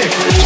chick.